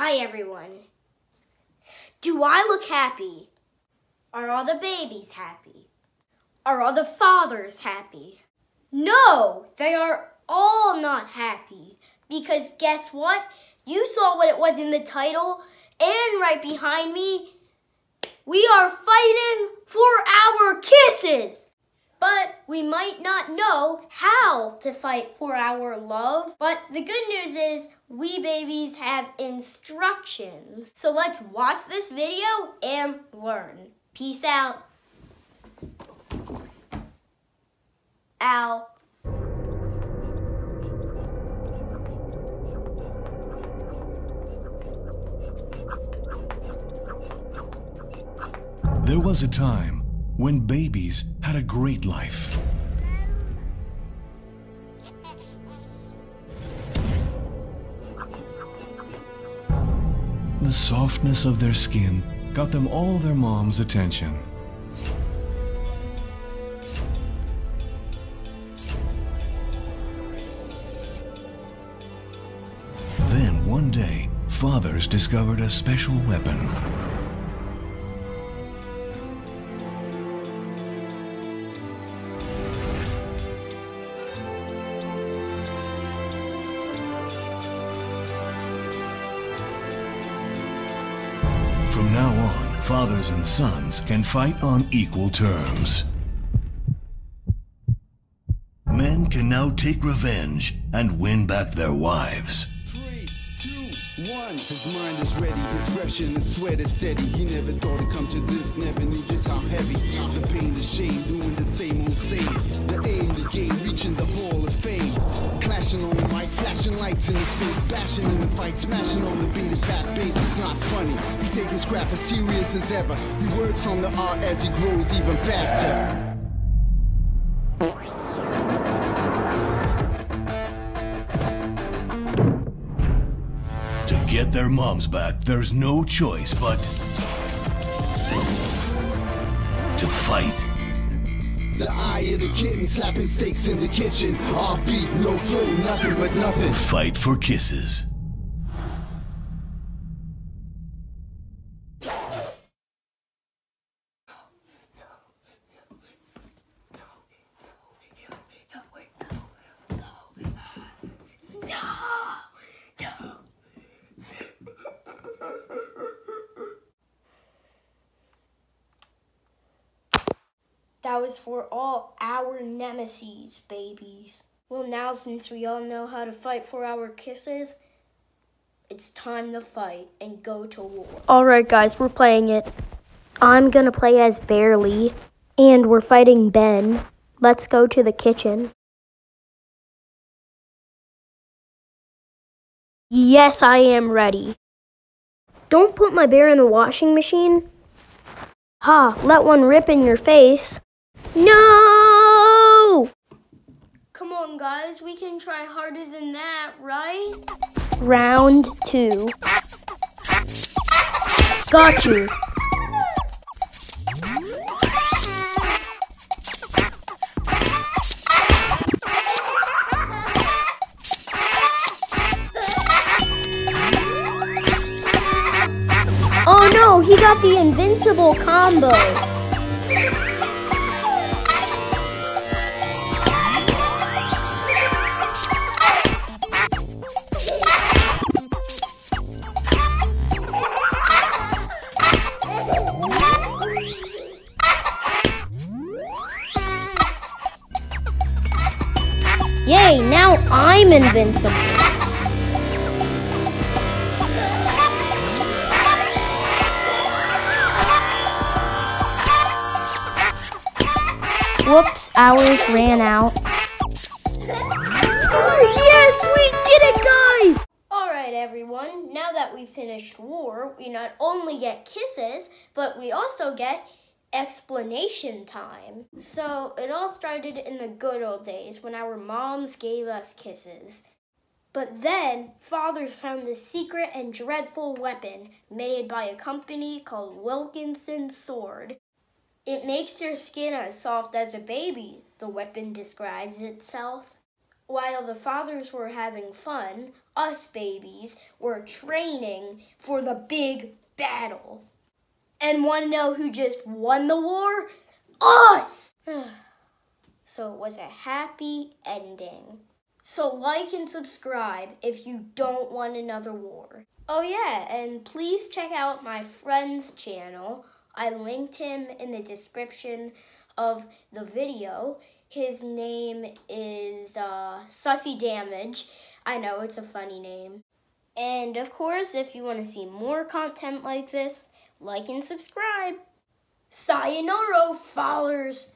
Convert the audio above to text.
Hi, everyone. Do I look happy? Are all the babies happy? Are all the fathers happy? No, they are all not happy. Because guess what? You saw what it was in the title, and right behind me, we are fighting for our kisses. We might not know how to fight for our love. But the good news is we babies have instructions. So let's watch this video and learn. Peace out. Ow. There was a time when babies had a great life. The softness of their skin got them all their mom's attention. Then one day, fathers discovered a special weapon. Now on, fathers and sons can fight on equal terms. Men can now take revenge and win back their wives. Three, two, one. His mind is ready, he's fresh and his sweat is steady. He never thought it'd come to this, never knew just how heavy. The pain, the shame, doing the same old same. The aim, the game, reaching the hall of fame. Clashing on flashing lights in his face, bashing in the fight, smashing on the beat of fat bass. It's not funny. He take his craft as serious as ever. He works on the art as he grows even faster. To get their moms back, there's no choice but to fight. The eye of the kitten slapping steaks in the kitchen. Offbeat, no flow, nothing but nothing. Fight for kisses. That was for all our nemesis, babies. Well, now since we all know how to fight for our kisses, it's time to fight and go to war. Alright, guys, we're playing it. I'm gonna play as Barely, and we're fighting Ben. Let's go to the kitchen. Yes, I am ready. Don't put my bear in the washing machine. Ha, let one rip in your face. No! Come on, guys, we can try harder than that, right? Round two. Got you. Oh no, he got the invincible combo. Yay, now I'm invincible. Whoops, hours ran out. yes, we did it, guys! Alright, everyone, now that we finished war, we not only get kisses, but we also get explanation time. So it all started in the good old days when our moms gave us kisses. But then, fathers found this secret and dreadful weapon made by a company called Wilkinson Sword. It makes your skin as soft as a baby, the weapon describes itself. While the fathers were having fun, us babies were training for the big battle. And want to know who just won the war? Us! so it was a happy ending. So like and subscribe if you don't want another war. Oh yeah, and please check out my friend's channel. I linked him in the description of the video. His name is uh, Sussy Damage. I know it's a funny name. And of course, if you want to see more content like this, like and subscribe. Sayonara, followers!